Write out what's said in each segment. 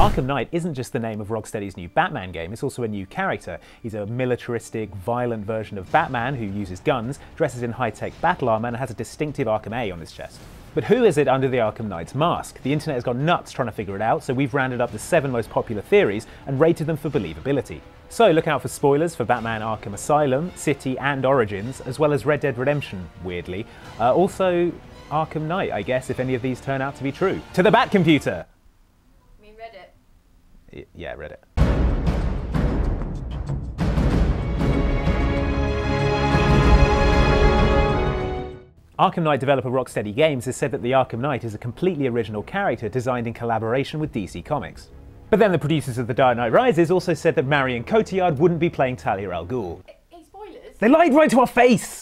Arkham Knight isn't just the name of Rocksteady's new Batman game, it's also a new character. He's a militaristic, violent version of Batman who uses guns, dresses in high-tech battle armor, and has a distinctive Arkham A on his chest. But who is it under the Arkham Knight's mask? The internet has gone nuts trying to figure it out, so we've rounded up the seven most popular theories and rated them for believability. So look out for spoilers for Batman Arkham Asylum, City, and Origins, as well as Red Dead Redemption, weirdly. Uh, also, Arkham Knight, I guess, if any of these turn out to be true. To the Bat Computer! I mean Reddit. Y- Yeah, Reddit. Arkham Knight developer Rocksteady Games has said that the Arkham Knight is a completely original character designed in collaboration with DC Comics. But then the producers of The Dark Knight Rises also said that Marion Cotillard wouldn't be playing Talia al Ghul. Hey, spoilers. They lied right to our face!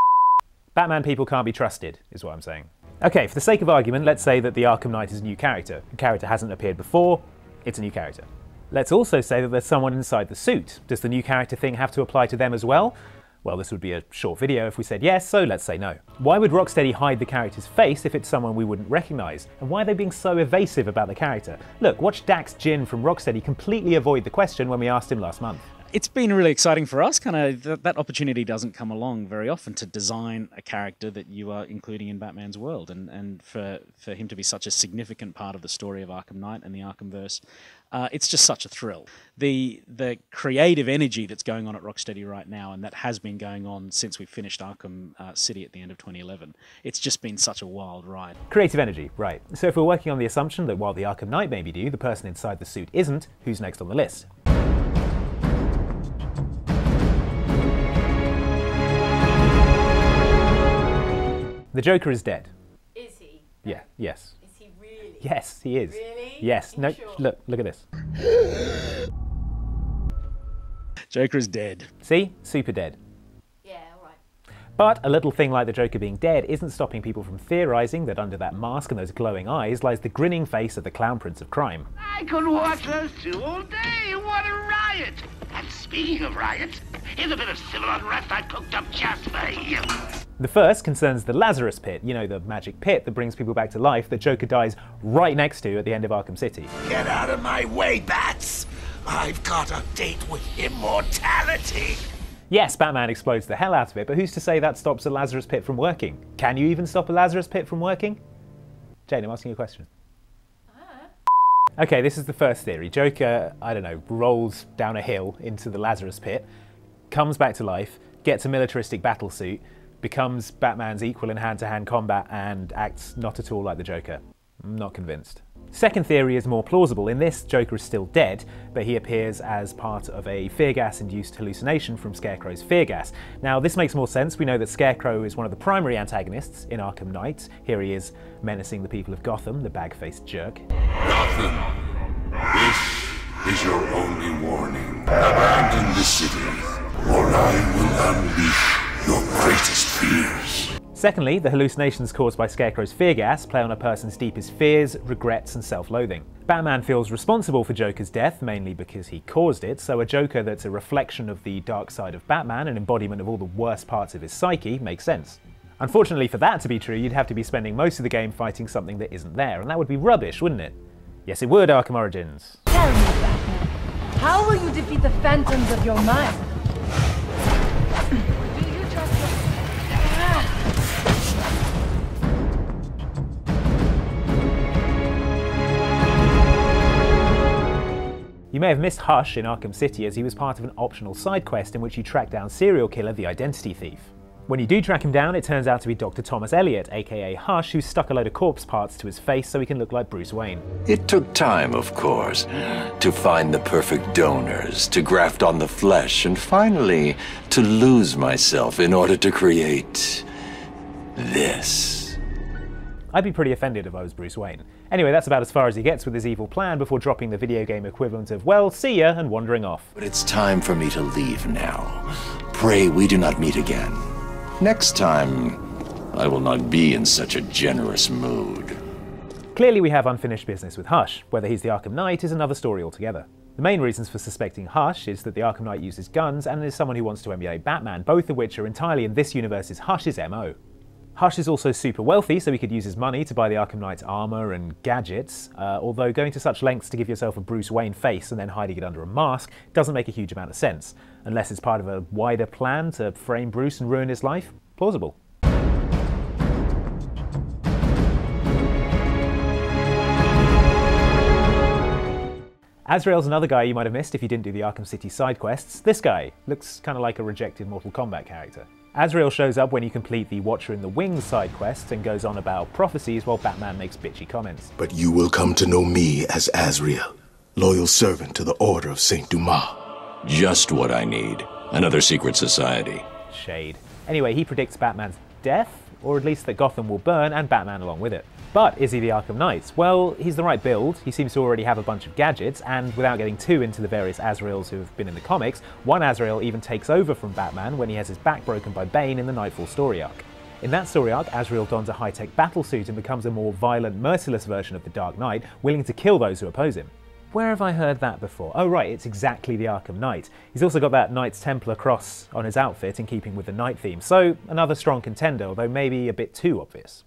Batman people can't be trusted, is what I'm saying. Okay, for the sake of argument, let's say that the Arkham Knight is a new character. The character hasn't appeared before, it's a new character. Let's also say that there's someone inside the suit. Does the new character thing have to apply to them as well? Well, this would be a short video if we said yes, so let's say no. Why would Rocksteady hide the character's face if it's someone we wouldn't recognise? And why are they being so evasive about the character? Look, watch Dax Ginn from Rocksteady completely avoid the question when we asked him last month. It's been really exciting for us. Kind of th- that opportunity doesn't come along very often to design a character that you are including in Batman's world, and and for for him to be such a significant part of the story of Arkham Knight and the Arkhamverse, uh, it's just such a thrill. The the creative energy that's going on at Rocksteady right now, and that has been going on since we finished Arkham uh, City at the end of 2011. It's just been such a wild ride. Creative energy, right. So if we're working on the assumption that while the Arkham Knight may be new, the person inside the suit isn't, who's next on the list? The Joker is dead. Is he? Yeah, yes. Is he really? Yes, he is. Really? Yes. You No, sure? look, look at this. Joker is dead. See? Super dead. Yeah, alright. But a little thing like the Joker being dead isn't stopping people from theorizing that under that mask and those glowing eyes lies the grinning face of the Clown Prince of Crime. I could watch those two all day. What a riot! And speaking of riots, here's a bit of civil unrest I cooked up just for you. The first concerns the Lazarus Pit, you know, the magic pit that brings people back to life that Joker dies right next to at the end of Arkham City. Get out of my way, bats! I've got a date with immortality. Yes, Batman explodes the hell out of it, but who's to say that stops a Lazarus Pit from working? Can you even stop a Lazarus Pit from working? Jane, I'm asking you a question. Okay, this is the first theory. Joker, I don't know, rolls down a hill into the Lazarus Pit, comes back to life, gets a militaristic battle suit, becomes Batman's equal in hand to hand combat, and acts not at all like the Joker. I'm not convinced. Second theory is more plausible. In this, Joker is still dead, but he appears as part of a fear gas induced hallucination from Scarecrow's fear gas. Now, this makes more sense. We know that Scarecrow is one of the primary antagonists in Arkham Knight. Here he is menacing the people of Gotham, the bag faced jerk. Gotham, this is your only warning. Abandon the city, or I will unleash your greatest fears. Secondly, the hallucinations caused by Scarecrow's fear gas play on a person's deepest fears, regrets, and self loathing. Batman feels responsible for Joker's death, mainly because he caused it, so a Joker that's a reflection of the dark side of Batman, an embodiment of all the worst parts of his psyche, makes sense. Unfortunately, for that to be true, you'd have to be spending most of the game fighting something that isn't there, and that would be rubbish, wouldn't it? Yes, it would, Arkham Origins. Tell me, Batman, how will you defeat the phantoms of your mind? You may have missed Hush in Arkham City as he was part of an optional side quest in which you track down serial killer the Identity Thief. When you do track him down, it turns out to be Dr. Thomas Elliot, aka Hush, who stuck a load of corpse parts to his face so he can look like Bruce Wayne. It took time, of course, to find the perfect donors, to graft on the flesh, and finally to lose myself in order to create this. I'd be pretty offended if I was Bruce Wayne. Anyway, that's about as far as he gets with his evil plan before dropping the video game equivalent of, well, see ya, and wandering off. But it's time for me to leave now. Pray we do not meet again. Next time, I will not be in such a generous mood. Clearly, we have unfinished business with Hush. Whether he's the Arkham Knight is another story altogether. The main reasons for suspecting Hush is that the Arkham Knight uses guns and is someone who wants to emulate Batman, both of which are entirely in this universe's Hush's MO. Hush is also super wealthy, so he could use his money to buy the Arkham Knight's armor and gadgets, uh, although going to such lengths to give yourself a Bruce Wayne face and then hiding it under a mask doesn't make a huge amount of sense, unless it's part of a wider plan to frame Bruce and ruin his life. Plausible. Azrael's another guy you might have missed if you didn't do the Arkham City side quests. This guy looks kind of like a rejected Mortal Kombat character. Azrael shows up when you complete the Watcher in the Wings side quest and goes on about prophecies while Batman makes bitchy comments. But you will come to know me as Azrael, loyal servant to the Order of Saint Dumas. Just what I need. Another secret society. Shade. Anyway, he predicts Batman's death, or at least that Gotham will burn and Batman along with it. But is he the Arkham Knight? Well, he's the right build, he seems to already have a bunch of gadgets, and without getting too into the various Azraels who have been in the comics, one Azrael even takes over from Batman when he has his back broken by Bane in the Knightfall story arc. In that story arc, Azrael dons a high-tech battlesuit and becomes a more violent, merciless version of the Dark Knight, willing to kill those who oppose him. Where have I heard that before? Oh right, it's exactly the Arkham Knight. He's also got that Knights Templar cross on his outfit in keeping with the Knight theme, so another strong contender, although maybe a bit too obvious.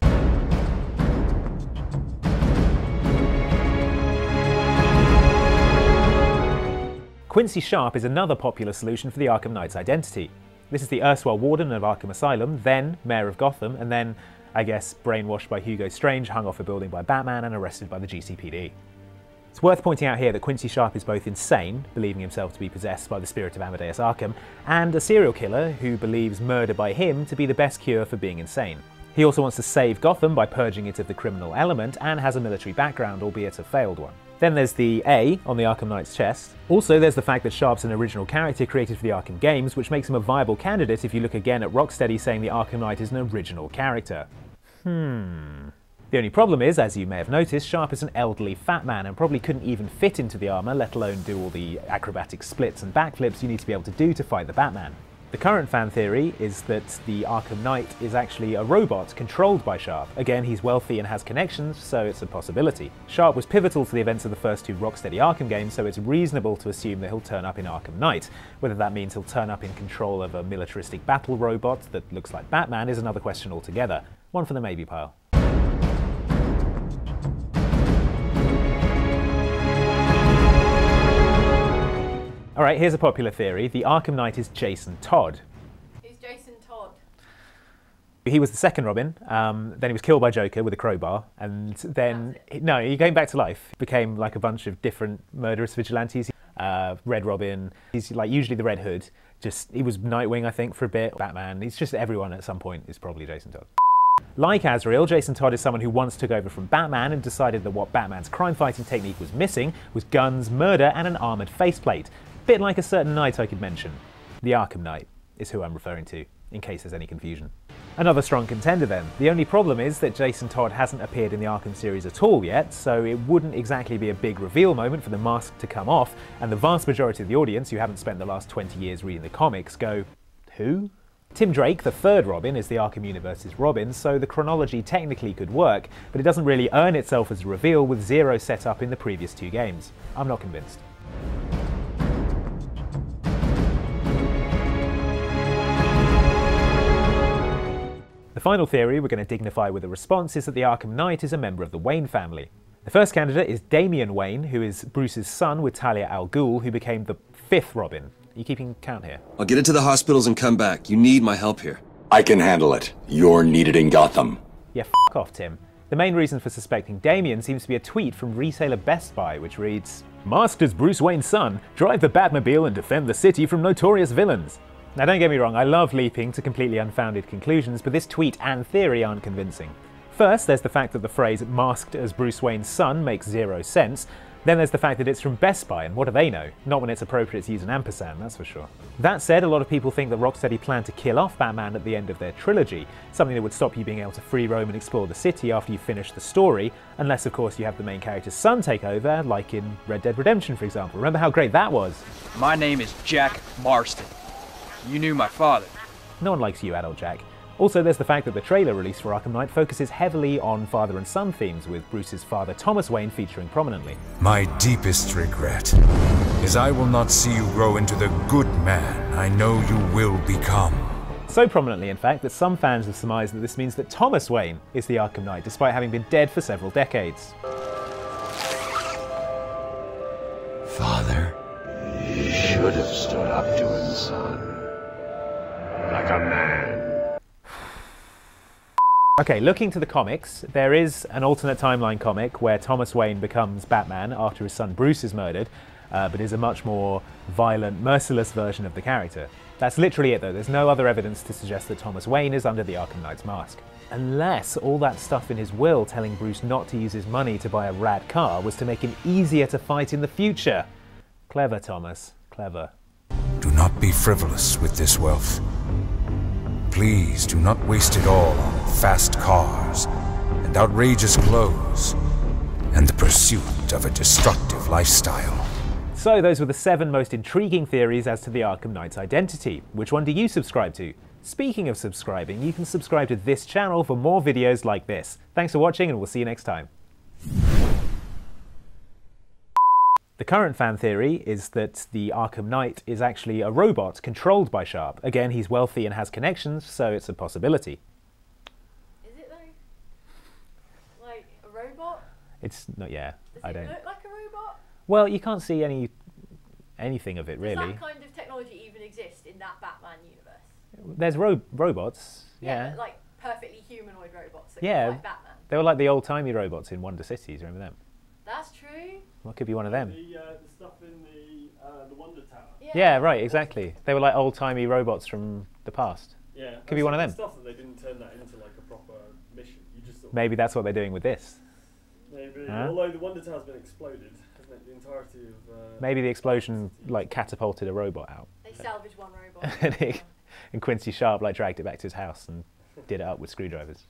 Quincy Sharp is another popular solution for the Arkham Knight's identity. This is the erstwhile warden of Arkham Asylum, then mayor of Gotham, and then, I guess, brainwashed by Hugo Strange, hung off a building by Batman, and arrested by the GCPD. It's worth pointing out here that Quincy Sharp is both insane, believing himself to be possessed by the spirit of Amadeus Arkham, and a serial killer who believes murder by him to be the best cure for being insane. He also wants to save Gotham by purging it of the criminal element and has a military background, albeit a failed one. Then there's the A on the Arkham Knight's chest. Also, there's the fact that Sharp's an original character created for the Arkham games, which makes him a viable candidate if you look again at Rocksteady saying the Arkham Knight is an original character. Hmm. The only problem is, as you may have noticed, Sharp is an elderly fat man and probably couldn't even fit into the armour, let alone do all the acrobatic splits and backflips you need to be able to do to fight the Batman. The current fan theory is that the Arkham Knight is actually a robot controlled by Sharp. Again, he's wealthy and has connections, so it's a possibility. Sharp was pivotal to the events of the first two Rocksteady Arkham games, so it's reasonable to assume that he'll turn up in Arkham Knight. Whether that means he'll turn up in control of a militaristic battle robot that looks like Batman is another question altogether. One for the maybe pile. Alright, here's a popular theory. The Arkham Knight is Jason Todd. Who's Jason Todd? He was the second Robin, um, then he was killed by Joker with a crowbar, and then, no, he came back to life. Became like a bunch of different murderous vigilantes. Uh, Red Robin, he's like usually the Red Hood, just, he was Nightwing, I think, for a bit, Batman. He's just everyone at some point is probably Jason Todd. Like Azrael, Jason Todd is someone who once took over from Batman and decided that what Batman's crime fighting technique was missing was guns, murder, and an armoured faceplate. Bit like a certain knight I could mention. The Arkham Knight is who I'm referring to, in case there's any confusion. Another strong contender then. The only problem is that Jason Todd hasn't appeared in the Arkham series at all yet, so it wouldn't exactly be a big reveal moment for the mask to come off, and the vast majority of the audience who haven't spent the last 20 years reading the comics go, Who? Tim Drake, the third Robin, is the Arkham Universe's Robin, so the chronology technically could work, but it doesn't really earn itself as a reveal with zero set up in the previous two games. I'm not convinced. Final theory we're going to dignify with a response is that the Arkham Knight is a member of the Wayne family. The first candidate is Damian Wayne, who is Bruce's son with Talia al Ghul, who became the fifth Robin. Are you keeping count here? I'll get into the hospitals and come back. You need my help here. I can handle it. You're needed in Gotham. Yeah, f off, Tim. The main reason for suspecting Damian seems to be a tweet from reseller Best Buy, which reads Masked as Bruce Wayne's son, drive the Batmobile and defend the city from notorious villains. Now, don't get me wrong, I love leaping to completely unfounded conclusions, but this tweet and theory aren't convincing. First, there's the fact that the phrase masked as Bruce Wayne's son makes zero sense. Then there's the fact that it's from Best Buy, and what do they know? Not when it's appropriate to use an ampersand, that's for sure. That said, a lot of people think that Rocksteady planned to kill off Batman at the end of their trilogy, something that would stop you being able to free roam and explore the city after you finish the story, unless of course you have the main character's son take over, like in Red Dead Redemption for example. Remember how great that was? My name is Jack Marston. You knew my father. No one likes you, Adult Jack. Also, there's the fact that the trailer released for Arkham Knight focuses heavily on father and son themes, with Bruce's father Thomas Wayne featuring prominently. My deepest regret is I will not see you grow into the good man I know you will become. So prominently, in fact, that some fans have surmised that this means that Thomas Wayne is the Arkham Knight, despite having been dead for several decades. Father, you should have stood up to him, son. Like a man. Okay, looking to the comics, there is an alternate timeline comic where Thomas Wayne becomes Batman after his son Bruce is murdered, uh, but is a much more violent, merciless version of the character. That's literally it though, there's no other evidence to suggest that Thomas Wayne is under the Arkham Knight's mask. Unless all that stuff in his will telling Bruce not to use his money to buy a rad car was to make him easier to fight in the future. Clever, Thomas. Clever. Do not be frivolous with this wealth. Please do not waste it all on fast cars and outrageous clothes and the pursuit of a destructive lifestyle. So, those were the seven most intriguing theories as to the Arkham Knight's identity. Which one do you subscribe to? Speaking of subscribing, you can subscribe to this channel for more videos like this. Thanks for watching, and we'll see you next time. The current fan theory is that the Arkham Knight is actually a robot controlled by Sharp. Again, he's wealthy and has connections, so it's a possibility. Is it though? Like a robot? It's not, yeah, Does I don't. look like a robot? Well, you can't see any anything of it really. Does that kind of technology even exist in that Batman universe? There's ro- robots, yeah. but like perfectly humanoid robots that Yeah. fight Batman. They were like the old timey robots in Wonder Cities, remember them? That's true. What could be one of them? The, uh, the stuff in the uh, the Wonder Tower. Yeah, right, exactly. They were like old timey robots from the past. Yeah. Could be one of them. Stuff that they didn't turn that into like a proper mission. You just sort of- Maybe that's what they're doing with this. Maybe. Huh? Although the Wonder Tower's been exploded, hasn't it? The entirety of. Uh, Maybe the explosion like catapulted a robot out. They salvaged one robot. and, he- and Quincy Sharp like dragged it back to his house and did it up with screwdrivers.